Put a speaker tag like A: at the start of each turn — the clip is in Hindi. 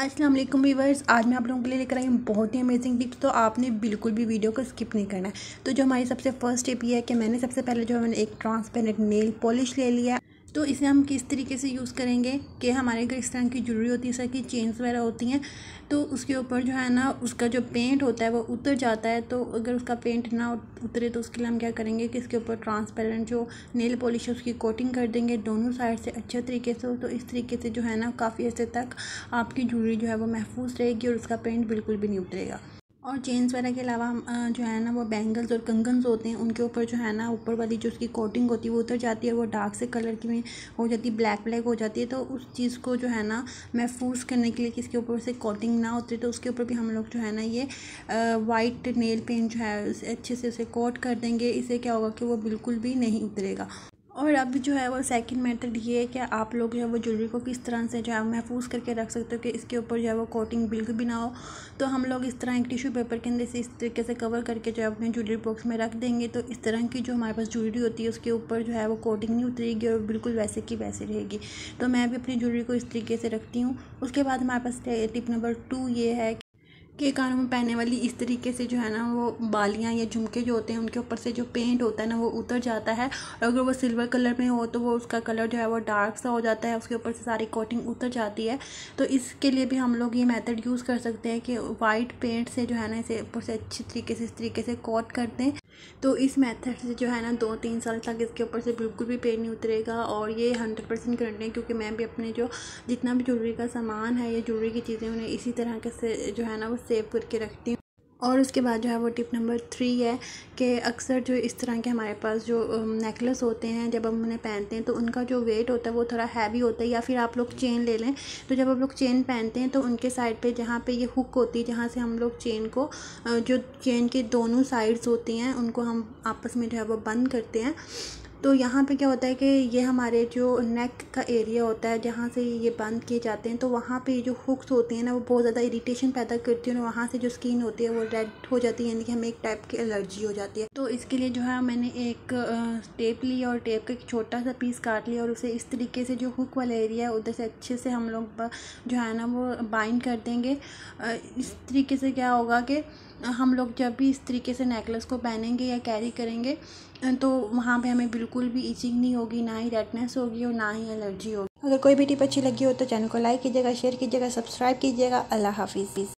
A: अस्सलाम वालेकुम वीवर्स आज मैं आप लोगों के लिए लेकर आई हूँ बहुत ही अमेजिंग टिप्स तो आपने बिल्कुल भी वीडियो को स्किप नहीं करना है। तो जो हमारी सबसे फ़र्स्ट टिप ये है कि मैंने सबसे पहले जो मैंने एक ट्रांसपेरेंट नेल पॉलिश ले लिया तो इसे हम किस तरीके से यूज़ करेंगे कि हमारे घर इस तरह की ज्वेलरी होती है, इस तरह की चेन्स वगैरह होती हैं तो उसके ऊपर जो है ना, उसका जो पेंट होता है वो उतर जाता है तो अगर उसका पेंट ना उतरे तो उसके लिए हम क्या करेंगे कि इसके ऊपर ट्रांसपेरेंट जो नेल पॉलिश है, उसकी कोटिंग कर देंगे दोनों साइड से अच्छे तरीके से तो इस तरीके से जो है ना, काफ़ी हद तक आपकी ज्वेलरी जो है वो महफूज रहेगी और उसका पेंट बिल्कुल भी नहीं उतरेगा। और चेन्स वगैरह के अलावा जो है ना, वो बैंगल्स और कंगन्स होते हैं, उनके ऊपर जो है ना, ऊपर वाली जो उसकी कोटिंग होती है, वो उतर जाती है वो डार्क से कलर की में हो जाती है ब्लैक ब्लैक हो जाती है। तो उस चीज़ को जो है ना, महफूज करने के लिए किसके ऊपर से कोटिंग ना उतरे तो उसके ऊपर भी हम लोग जो है ना, ये वाइट नेल पेंट जो है अच्छे से उसे कोट कर देंगे। इससे क्या होगा कि वो बिल्कुल भी नहीं उतरेगा। और अब जो है वो सेकंड मेथड ये है कि आप लोग जो है वो ज्वेलरी को किस तरह से जो है महफूज करके रख सकते हो कि इसके ऊपर जो है वो कोटिंग बिल्कुल भी ना हो। तो हम लोग इस तरह एक टिश्यू पेपर के अंदर से इस तरीके से कवर करके जो है अपने ज्वेलरी बॉक्स में रख देंगे। तो इस तरह की जो हमारे पास ज्वेलरी होती है, उसके ऊपर जो है वो कोटिंग नहीं उतरेगी और बिल्कुल वैसे की वैसे रहेगी। तो मैं भी अपनी ज्वेलरी को इस तरीके से रखती हूँ। उसके बाद हमारे पास टिप नंबर टू ये है के कानों में पहनने वाली इस तरीके से जो है ना वो बालियाँ या झुमके जो होते हैं, उनके ऊपर से जो पेंट होता है ना वो उतर जाता है। और अगर वो सिल्वर कलर में हो तो वो उसका कलर जो है वो डार्क सा हो जाता है, उसके ऊपर से सारी कोटिंग उतर जाती है। तो इसके लिए भी हम लोग ये मेथड यूज़ कर सकते हैं कि वाइट पेंट से जो है ना इसे ऊपर से अच्छे तरीके से, इस तरीके से कोट कर दें। तो इस मेथड से जो है ना, दो तीन साल तक इसके ऊपर से बिल्कुल भी पेड़ नहीं उतरेगा और ये हंड्रेड परसेंट करंट है, क्योंकि मैं भी अपने जो, जितना भी ज्वेलरी का सामान है या ज्वेलरी की चीज़ें उन्हें इसी तरह के से जो है ना, वो सेव करके रखती हूँ। और उसके बाद जो है वो टिप नंबर थ्री है कि अक्सर जो इस तरह के हमारे पास जो नेकलेस होते हैं, जब हम उन्हें पहनते हैं तो उनका जो वेट होता है वो थोड़ा हैवी होता है या फिर आप लोग चेन ले लें तो जब आप लोग चेन पहनते हैं तो उनके साइड पे जहाँ पे ये हुक होती है, जहाँ से हम लोग चेन को जो चेन के दोनों साइड्स होती हैं उनको हम आपस में जो है वो बंद करते हैं। तो यहाँ पे क्या होता है कि ये हमारे जो नेक का एरिया होता है, जहाँ से ये बंद किए जाते हैं तो वहाँ पे जो हुक्स होती हैं ना, वो बहुत ज़्यादा इरिटेशन पैदा करती है और वहाँ से जो स्किन होती है, वो रेड हो जाती है, यानी कि हमें एक टाइप की एलर्जी हो जाती है। तो इसके लिए जो है, मैंने एक टेप ली और टेप का एक छोटा सा पीस काट लिया और उसे इस तरीके से जो हुक वाला एरिया है, उधर से अच्छे से हम लोग जो है ना, वो बाइंड कर देंगे। इस तरीके से क्या होगा कि हम लोग जब भी इस तरीके से नेकलेस को पहनेंगे या कैरी करेंगे तो वहाँ पे हमें बिल्कुल भी इचिंग नहीं होगी, ना ही रेडनेस होगी और ना ही एलर्जी होगी। अगर कोई भी टिप अच्छी लगी हो तो चैनल को लाइक कीजिएगा शेयर कीजिएगा सब्सक्राइब कीजिएगा। अल्लाह हाफिज़।